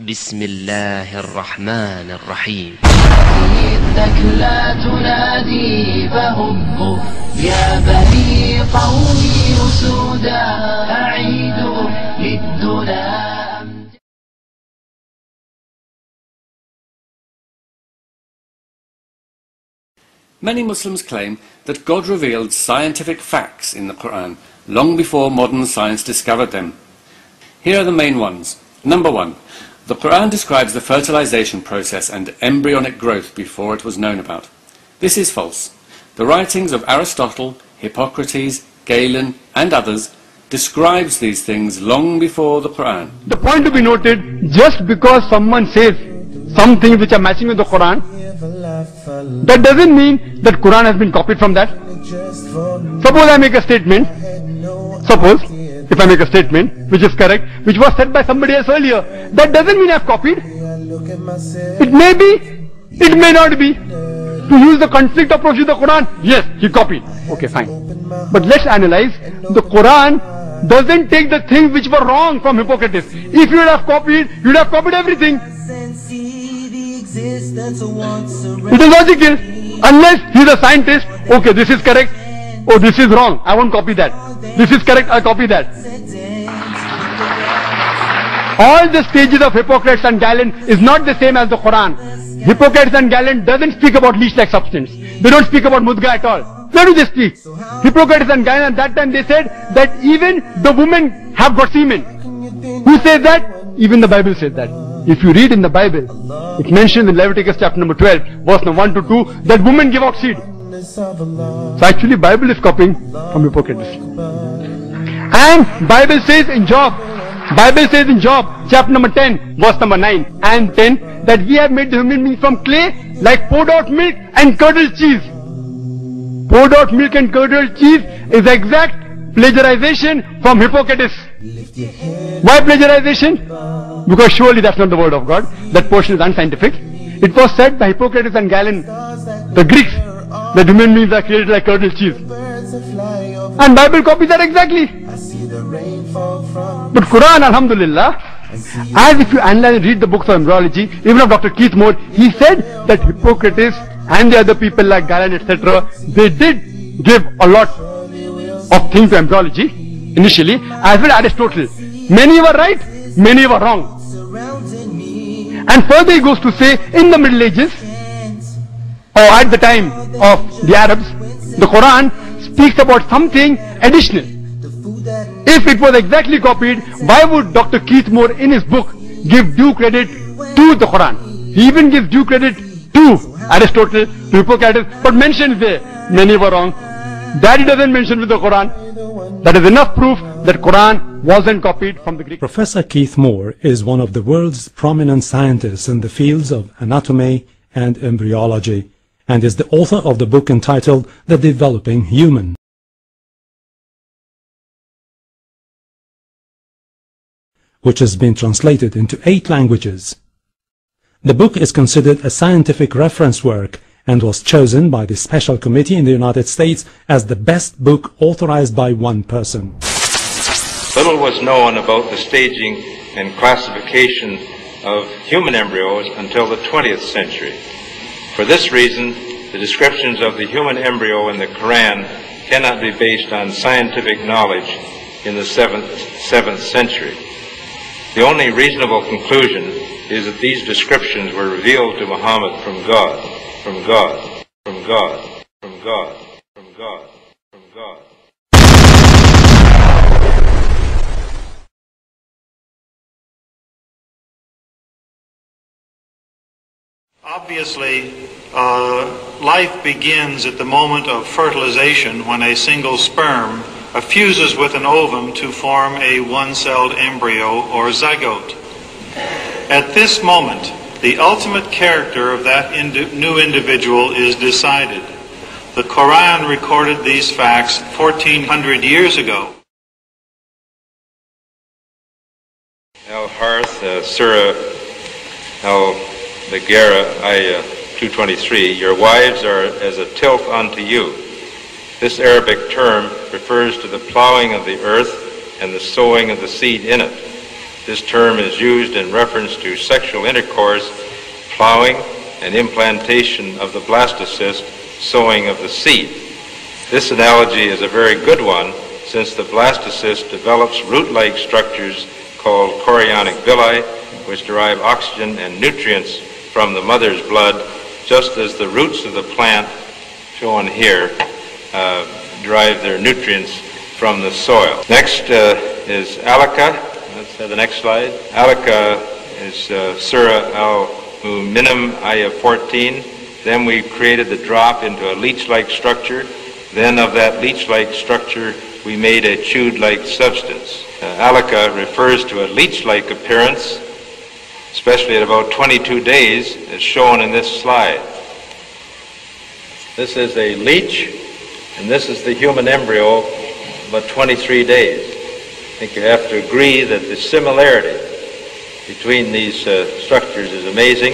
بسم الله الرحمن الرحيم إنك لا تنادي فهبوا يا بني قومي أسودا أعيدوا للدنا Many Muslims claim that God revealed scientific facts in the Quran long before modern science discovered them. Here are the main ones. Number one, the Quran describes the fertilization process and embryonic growth before it was known about. This is false. The writings of Aristotle, Hippocrates, Galen, and others describes these things long before the Quran. The point to be noted, just because someone says some things which are matching with the Quran, that doesn't mean that Quran has been copied from that. Suppose I make a statement, suppose, if I make a statement which is correct, which was said by somebody else earlier, that doesn't mean I've copied. It may be, it may not be. To use the conflict approach to the Quran, yes, he copied. Okay, fine. But let's analyze, the Quran doesn't take the things which were wrong from Hippocrates. If you would have copied, you would have copied everything. It is logical. Unless he is a scientist, okay, this is correct. Oh, this is wrong. I won't copy that. This is correct. I'll copy that. All the stages of Hippocrates and Galen is not the same as the Quran. Hippocrates and Galen doesn't speak about leech-like substance. They don't speak about mudga at all. Where do they speak? Hippocrates and Galen at that time they said that even the women have got semen. Who says that? Even the Bible says that. If you read in the Bible, it mentions in Leviticus chapter number 12, verse number 1 to 2, that women give out seed. So actually Bible is copying from Hippocrates. And Bible says in Job, Bible says in Job, chapter number 10, verse number 9 and 10, that we have made the human being from clay, like poured out milk and curdled cheese. Poured out milk and curdled cheese is exact plagiarization from Hippocrates. Why plagiarization? Because surely that's not the word of God. That portion is unscientific. It was said by Hippocrates and Galen, the Greeks, that human beings are created like curdled cheese. And Bible copies that exactly. But Quran, Alhamdulillah, as if you analyze and read the books of embryology, even of Dr. Keith Moore, he said that Hippocrates and the other people like Galen, etc., they did give a lot of things to embryology initially, as well as Aristotle. Many were right, many were wrong. And further he goes to say, in the Middle Ages, or at the time of the Arabs, the Quran speaks about something additional. If it was exactly copied, why would Dr. Keith Moore in his book give due credit to the Quran? He even gives due credit to Aristotle, to Hippocrates, but mentions there, many were wrong. That he doesn't mention with the Quran. That is enough proof that Quran wasn't copied from the Greek. Professor Keith Moore is one of the world's prominent scientists in the fields of anatomy and embryology and is the author of the book entitled The Developing Human. which has been translated into eight languages. The book is considered a scientific reference work and was chosen by the Special Committee in the United States as the best book authorized by one person. Little was known about the staging and classification of human embryos until the 20th century. For this reason, the descriptions of the human embryo in the Quran cannot be based on scientific knowledge in the 7th, 7th century. The only reasonable conclusion is that these descriptions were revealed to Muhammad from God, from God, from God, from God, from God, from God. Obviously, uh, life begins at the moment of fertilization when a single sperm fuses with an ovum to form a one-celled embryo or zygote. At this moment, the ultimate character of that new individual is decided. The Quran recorded these facts 1400 years ago. Al Harth, uh, Surah Al Baqarah, Ayah 223, your wives are as a tilth unto you. This Arabic term refers to the plowing of the earth and the sowing of the seed in it. This term is used in reference to sexual intercourse, plowing, and implantation of the blastocyst, sowing of the seed. This analogy is a very good one since the blastocyst develops root-like structures called chorionic villi, which derive oxygen and nutrients from the mother's blood, just as the roots of the plant, shown here, uh, their nutrients from the soil. Next uh, is Alaka. Let's have the next slide. Alaka is uh, Surah Al-Muminun, Ayah 14. Then we created the drop into a leech-like structure. Then of that leech-like structure, we made a chewed-like substance. Uh, alaka refers to a leech-like appearance, especially at about 22 days, as shown in this slide. This is a leech, and this is the human embryo, about 23 days. I think you have to agree that the similarity between these uh, structures is amazing,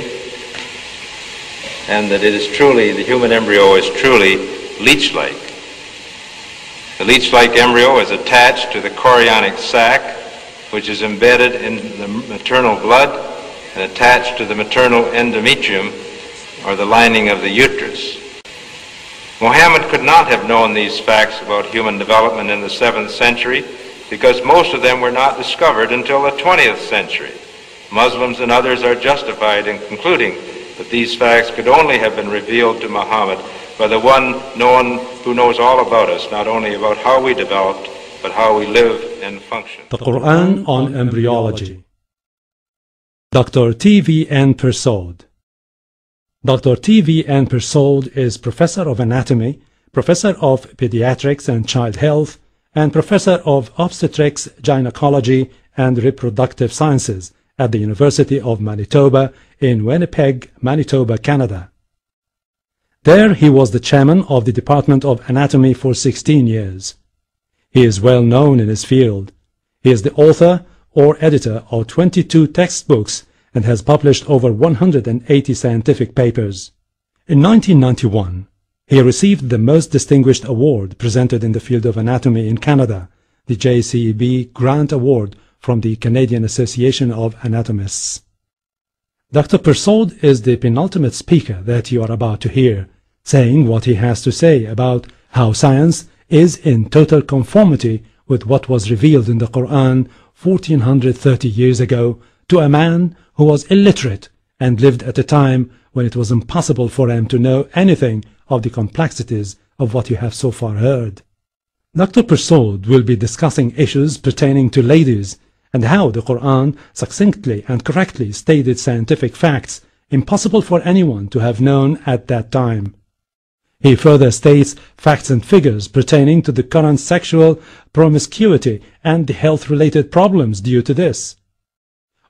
and that it is truly, the human embryo is truly leech-like. The leech-like embryo is attached to the chorionic sac, which is embedded in the maternal blood and attached to the maternal endometrium, or the lining of the uterus. Muhammad could not have known these facts about human development in the 7th century because most of them were not discovered until the 20th century. Muslims and others are justified in concluding that these facts could only have been revealed to Muhammad by the one known who knows all about us, not only about how we developed, but how we live and function. The Quran on Embryology Dr. T.V. N. Persaud Dr. T.V. N. Persaud is Professor of Anatomy, Professor of Pediatrics and Child Health, and Professor of Obstetrics, Gynecology, and Reproductive Sciences at the University of Manitoba in Winnipeg, Manitoba, Canada. There he was the chairman of the Department of Anatomy for 16 years. He is well known in his field. He is the author or editor of 22 textbooks and has published over 180 scientific papers. In 1991, he received the most distinguished award presented in the field of anatomy in Canada, the JCB Grant Award from the Canadian Association of Anatomists. Dr. Persaud is the penultimate speaker that you are about to hear, saying what he has to say about how science is in total conformity with what was revealed in the Quran 1430 years ago to a man who was illiterate and lived at a time when it was impossible for him to know anything of the complexities of what you have so far heard. Dr. Persaud will be discussing issues pertaining to ladies and how the Quran succinctly and correctly stated scientific facts impossible for anyone to have known at that time. He further states facts and figures pertaining to the current sexual promiscuity and the health-related problems due to this.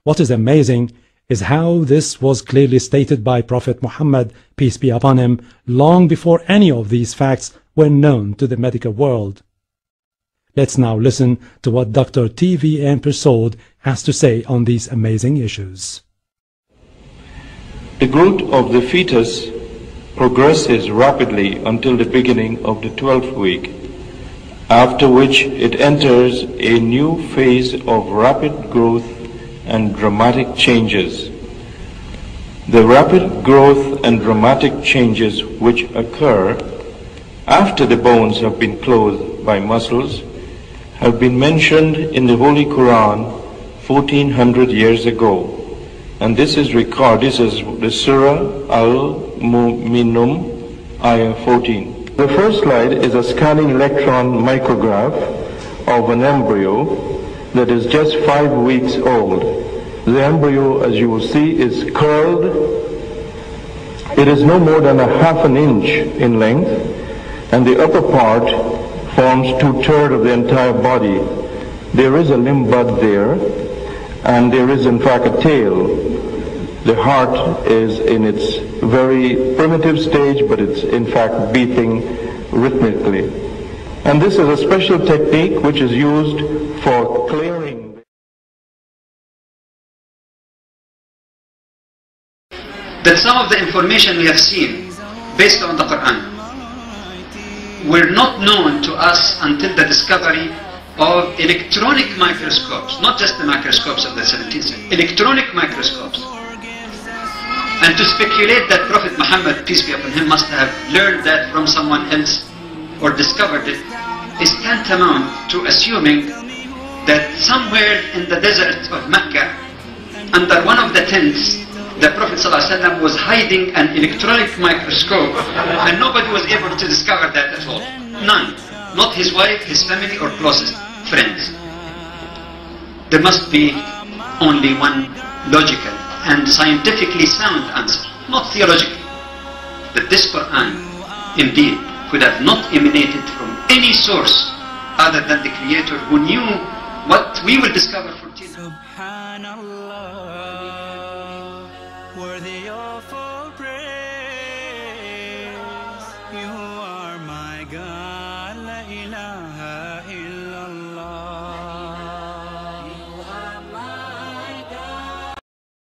What is amazing is how this was clearly stated by Prophet Muhammad, peace be upon him, long before any of these facts were known to the medical world. Let's now listen to what Dr. T.V. N. Persaud has to say on these amazing issues. The growth of the fetus progresses rapidly until the beginning of the 12th week, after which it enters a new phase of rapid growth and dramatic changes. The rapid growth and dramatic changes which occur after the bones have been clothed by muscles have been mentioned in the Holy Quran 1400 years ago. And this is recorded, this is the Surah Al-Muminun, Ayah 14. The first slide is a scanning electron micrograph of an embryo that is just five weeks old. The embryo, as you will see, is curled. It is no more than a half an inch in length, and the upper part forms two-thirds of the entire body. There is a limb bud there, and there is in fact a tail. The heart is in its very primitive stage, but it's in fact beating rhythmically. And this is a special technique which is used for clearing. That some of the information we have seen based on the Quran were not known to us until the discovery of electronic microscopes, not just the microscopes of the 17th century, electronic microscopes. And to speculate that Prophet Muhammad, peace be upon him, must have learned that from someone else or discovered it is tantamount to assuming that somewhere in the desert of Mecca, under one of the tents, the Prophet ﷺ was hiding an electronic microscope and nobody was able to discover that at all. None. Not his wife, his family, or closest friends. There must be only one logical and scientifically sound answer, not theological. That this Quran, indeed, could have not emanated from any source other than the Creator who knew what we will discover for children.